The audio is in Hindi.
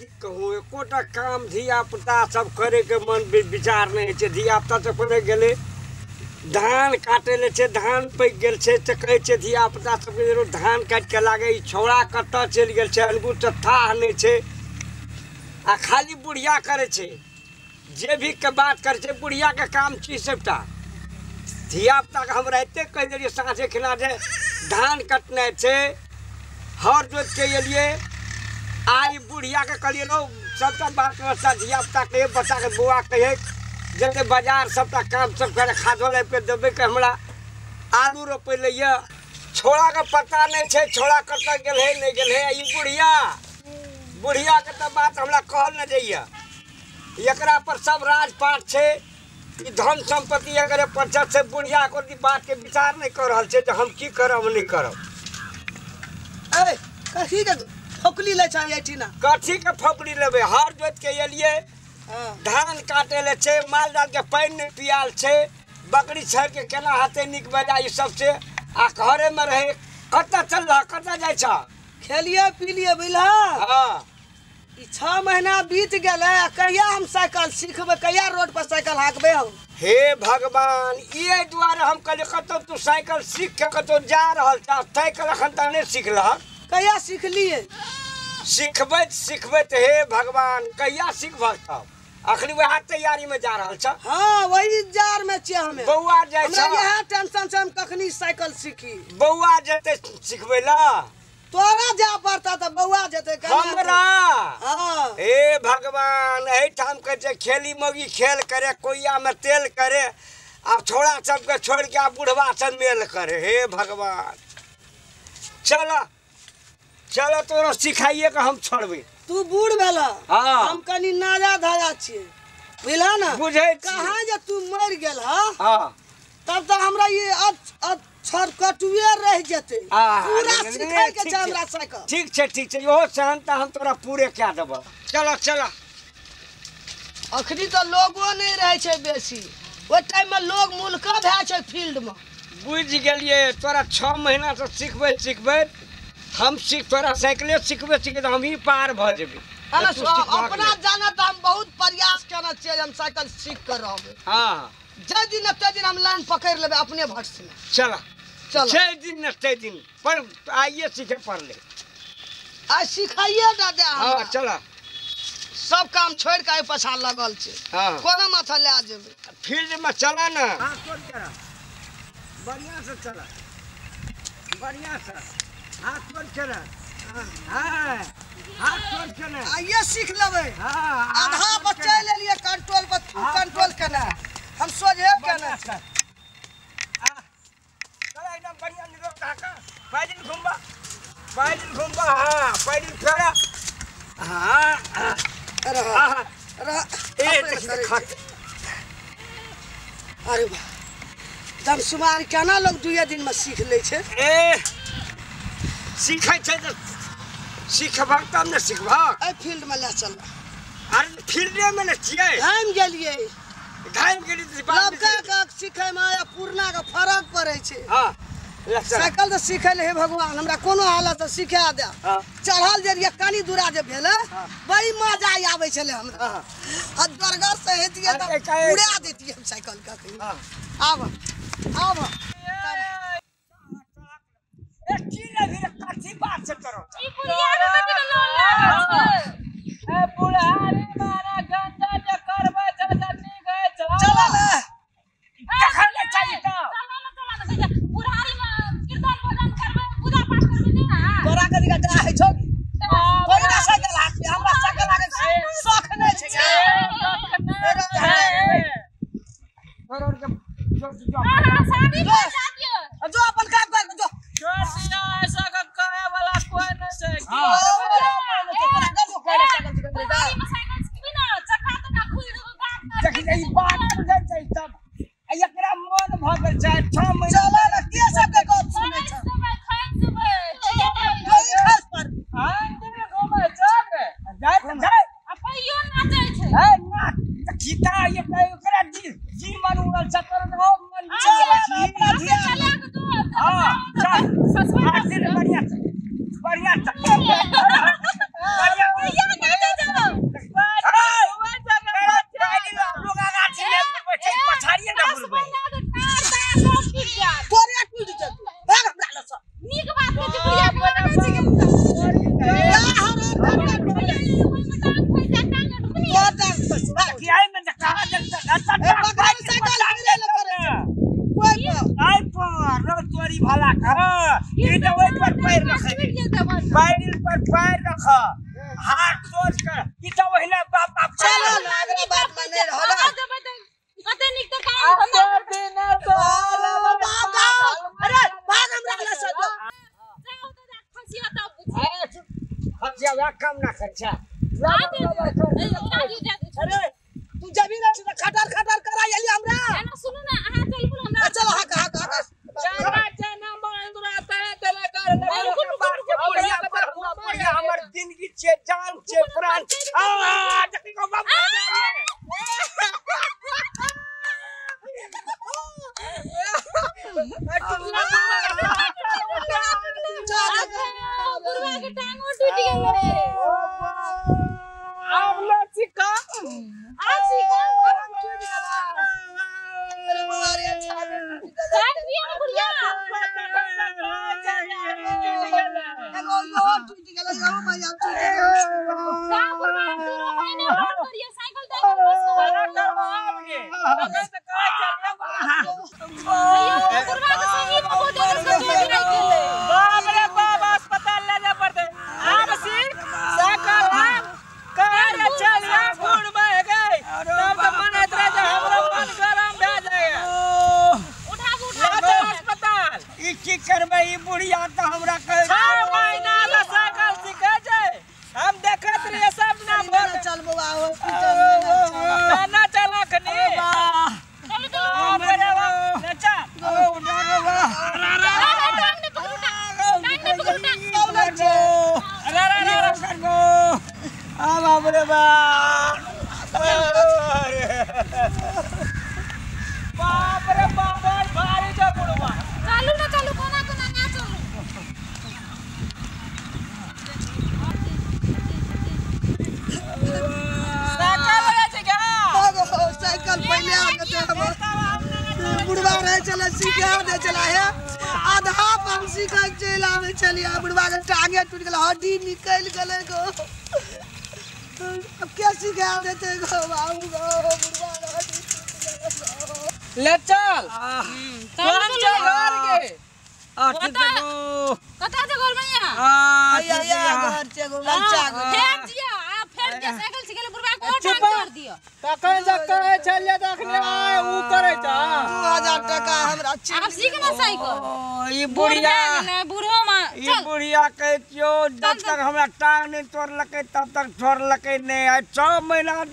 कहूँ, एकोटा काम धिया पुता सब करे के मन विचार नहीं छै। धिया पुता सब पहिले गेले? धान काटे ले छै, धान पैक गेल छै तऽ कहै छै। धिया पुता सबके जे रोज धान काटि के लागे छौड़ा कतऽ चलि गेल छै अनगु चत्था नहि छै। आ खाली बुढ़िया करे छै। जे भी के बात करे छै, बुढ़िया के काम छी सबटा। धिया पुता के हमरा एते कहि देलियै, साँझे खिना जे धान कटनाइ छै, हर जोत के एलियै। आई बुढ़िया के कहलिए रो सबटा बात व्यवस्था धिया पुता के बच्चा के बौआ कहे जते बाज़ार सबटा काम सब करे, खादो लाबि के देबै के हमरा। आलू रोपै लए छोड़ा के पता नहीं छै, छोड़ा कतऽ गेल है, नहीं गेल है, ई बुढ़िया। बुढ़िया के तऽ बात हमरा कहल न जाइए। एकरा पर सब राजपाट छै। धन संपत्ति अगर परिषद से बुढ़िया को बात के विचार नहीं कर छै जे हम की करब नहीं करब। ए कथी के ठोकली ले चाहिए टीना। कथी के फपड़ी लेबै? हर जोत के एलियै। हाँ। धान काटे ले छै माल जाल के पानि नहीं पियाल छै। बकरी छड़ के केना हाथे नीक बजा ई सबसे? आ घरे में रहे कतऽ चल रहा कतऽ जाइ छ खेलिए पीलिए बुझला हाँ। ई छह महीना बीत गेलै आ कहिया हम साइकिल सीखबै? कहिया रोड पर साइकिल हाकबै हम? हे भगवान ये दुआरे हम कहलिए कतौ तू साइकिल सीख के कतौ जा रहल छ साइकिल अखन तक नहीं सिखलहक कहिया सीखलिए सिखबैत सिखबैत हे भगवान कहिया सिखबह तब अखनी वएह तैयारी में जा रहा छ? हाँ वही जार में छियै हमें। बौआ हमरा छ? इएह टेंशन छै हम कखनी साइकिल सीखी। बौआ जेतै सिखबै लए तोरा जाय पड़ता तऽ बौआ जेतै हमरा? हाँ। हे भगवान एहिठाम के जे खेली मोगी खेल करे कोइया में तेल करे आ छोड़ा सबके छोड़ के आ बुढ़वा सब मेल करे। हे भगवान। चल। चल तोरा सिखाइए के हम छोड़बै। तू बूढ़ भेला हाँ। हम कनी नाजा धाजा छियै। बुझला ना? बुझै कहाँ जे तू मरि गेल हा। हाँ तब तऽ हमरा ये अक्षर कटुए रह जेतै। पूरा सिखाय के। हमरा साइकिल। ठीक छै ठीक छै। इहो सहनता हम तोरा पूरे कए देबह चल चल अखनी तऽ लोगो नहीं रहै छै बेसी। ओहि टाइम में लोग मुल्का भए छै फ़ील्ड में बुझि गेलियै तोरा छओ महीना से सिखबै सिखबै। हम सीख तोरा साइकिले सिखबै सिखबै तऽ हम ही पार भऽ जेबै। तऽ अपना जाना तऽ हम बहुत प्रयास केने छियै हम साइकिल सीख कर रहबै। हाँ। जाहि दिन न ताहि दिन हम लाइन पकड़ि लेबै अपने भट्स में। चल। चलो। छः दिन न छः दिन। पर आइए सीखे पड़ले। आ सिखाइए दे दे हाँ हमरा। सब काम छोड़ि के पाछा लगल छै हाँ। कोना माथा लए जेबै? फ़ील्ड में चला ना। बढ़िया से चला। बढ़िया से। हाथ पर चला हाँ हाथ पर चला आइए सीख लेबै। हाँ आधा बच्चा ले लिए कंट्रोल कंट्रोल केना? हम सोझे केना हाँ, चला एकदम बढ़िया निरोग ढाका पैदल घूमबा। पैदल घूमबा। हाँ पैदल फेरा। रह ए। अरे वाह। दमशुमार केना लोग दुए दिन में सीख लै छै? ए सीखै तऽ सिखबह तब ने सिखबह एहि फ़ील्ड में ले चल। अरे फील्डे में ने छियै हम गेलियै धाम गेली तऽ बात लबका के सीखै में आ पुरना के फ़र्क पड़ै छै। हाँ ले चल। साइकिल तऽ सीखै ले हे भगवान हमरा कोनो हालत सिखा दे। हाँ। चढ़ल जे रहियै कनी दूरा जे भेलै हाँ। बड़ी मज़ा आबै छलै हमरा। हाँ आ दरगर से तऽ काहे- उड़ा देतियै हम साइकिल का हाँ। आब आब ए की लगी रे कथी बात से करो ई बुढ़िया के कथी के लोन लागल छै ए बुढ़ारी मारा गंजा जे करबै छै से निक होइ छै चल ले देखल ले चाहिए तो चलो ना चलो ना कहै छै, बुढ़ारी में कीर्तन भजन करबै पूजा पाठ करबै नहीं ना तोरा कथी का डा है छौ कोई ना साइकिल हाथ पे हमरा साइकिल आगे शौक नहीं छै गे। करोड़ के जो जो हाँ, हाँ, शादी कर दियो जो अपन काम कर जो छोड़ दिया ऐसा का कहे वाला कोई नहीं छै की हाँ। करबै? बुढ़ारी में साइकिल सीखबी ना चक्का तक्का खुल जेतौ गाड़ देख ई बात बुझै छै तब आ एकरा मन भऽ गेल छै छह महीना चल ले के सब के गप सुनै खाइस छै देबै खाइस देबै कोई खास पर आन दिन घुमै जाबे जाय तऽ जाय आ पहियो नाचै छै ए ना गीता ये कहे ओकरा जी जी मन उड़ल चक्कर में हो मन चल, चल अपना ध्यान चले के दो हाँ चल ससुर हाथ हाथ सोच कर ई तो वहीना बाप बाप चलो ना अगला बात में नहीं रहो ना। कते निक त काम आते दिन तो बाबा अरे भाग हमरा ला से दो। जाओ तो जा फसिया बुझे खर्चा वा कम ना खर्चा। अरे तू ज़मीन से खटर खटर करा यली हमरा। सुनो ना अहाँ चल बोल हमरा चलो हक हक हक चला चना मंदुरा तहे तले कर ले बात के बुढ़िया पर बुढ़िया हमर ज़िंदगी छे जान छे प्राण आ देखी को बाप बुढ़वा के टांग टूट गेले अब ले चिका आसी का अरे बुआरी अच्छा काट दिया ना बुढ़िया एगो यो टूट गेल यो मैया टूट गेल का बुढ़वा तू रो महीने फ़ोन करिए साइकिल दे कर बस को अयो बुढ़वा के संगी में वो दे उसको चोट लग गेले बाप रे बाप अस्पताल ले जा पड़ते आम सीख साइकिल हम कार चलिया गुण बह गई तब तो मन इतना जो हमरो मन गरम भे जाएगा उठा के ले उठा चल अस्पताल ई की करबे ई बुढ़िया तो हमरा कह छह महीना ले साइकिल सीखे छै हम देखत रहिए सब ना भोर चल बुआ हॉस्पिटल में ना चला खनी चलो चलो बाप रे बाप ले चल टांग ने पकड़ टांग ने पकड़ टांग अरे अरे अरे बाप रे बाप रे भारी जो बुढ़वा चालू ना चालू कोना कोना ना चालू साइकिल ले छै क्या साइकिल पहले आ गए हम बुढ़वा रहे चले सीखे दे चला है आधा हम सीखे चल आवे चलिए बुढ़वा के टांगे टूट गेल हड्डी निकल गेले गो अब क्या सिखा देते। ले चल कौन चल घर के कता से गोल भैया आ आया घर से गो लंचा गो दिया साइकिल से गेले बुढ़वा को टांग तोड़ दियो। तखन से कहै छलिए तखने आय ऊ करे छ दू टका हमरा आप सीख ना साइकिल ई बुढ़िया। बुढ़िया बुढ़ो में ई बुढ़िया कह दियो जब तक हमरा टांग नहीं तोड़लकै तब तक छोड़ल नहीं। आ छह महीना